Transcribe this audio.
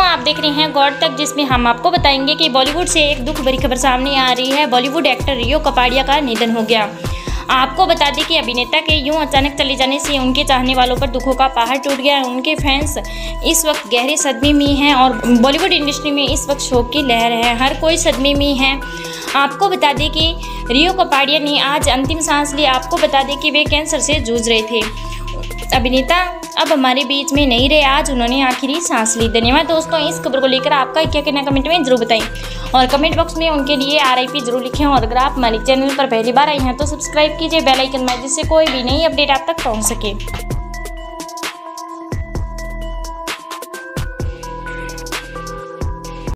आप देख रहे हैं गौर तक, जिसमें हम आपको बताएँगे कि बॉलीवुड से एक दुख भरी खबर सामने आ रही है। बॉलीवुड एक्टर रियो कपाड़िया का निधन हो गया। आपको बता दें कि अभिनेता के यूँ अचानक चले जाने से उनके चाहने वालों पर दुखों का पहाड़ टूट गया। है उनके फैंस इस वक्त गहरे सदमे में हैं और बॉलीवुड इंडस्ट्री में इस वक्त शोक की लहर है। हर कोई सदमे में है। आपको बता दें कि रियो कपाड़िया ने आज अंतिम सांस ली। आपको बता दें कि वे कैंसर से जूझ रहे थे। अभिनेता अब हमारे बीच में नहीं रहे, आज उन्होंने आखिरी सांस ली। धन्यवाद दोस्तों इस खबर को लेकर आपका क्या कहना कमेंट में ज़रूर बताएँ। और कमेंट बॉक्स में उनके लिए आर आई पी ज़रूर लिखें और अगर आप हमारे चैनल पर पहली बार आए हैं तो सब्सक्राइब कीजिए बेलाइकन में, जिससे कोई भी नई अपडेट आप तक पहुँच सके।